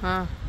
हाँ।